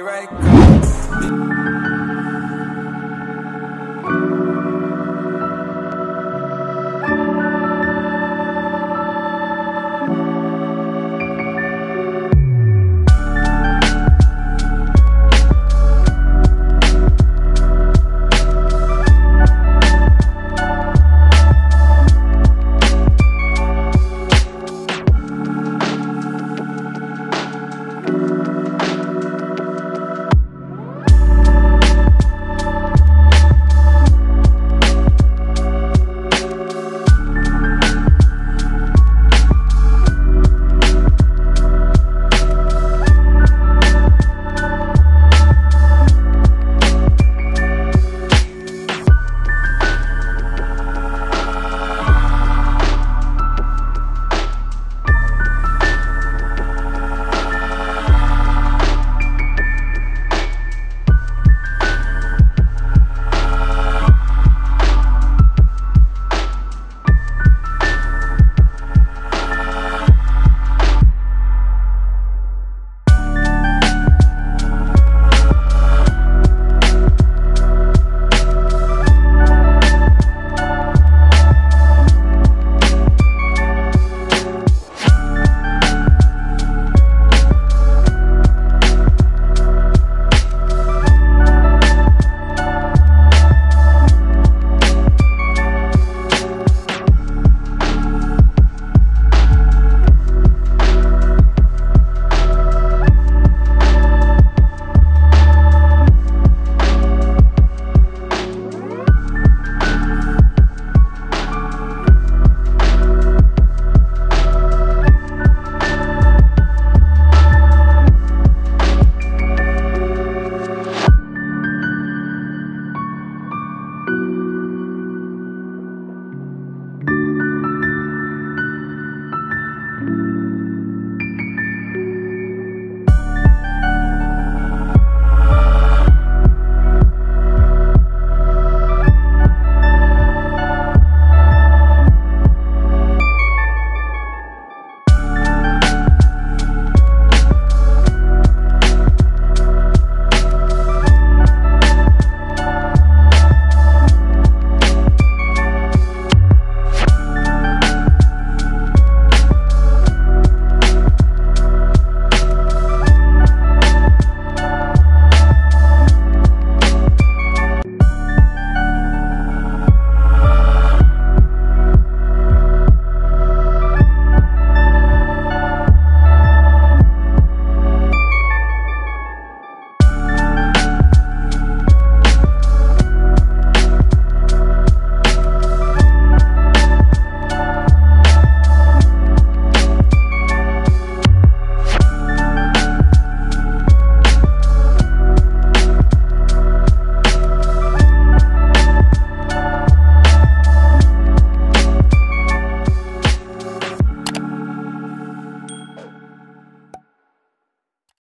right.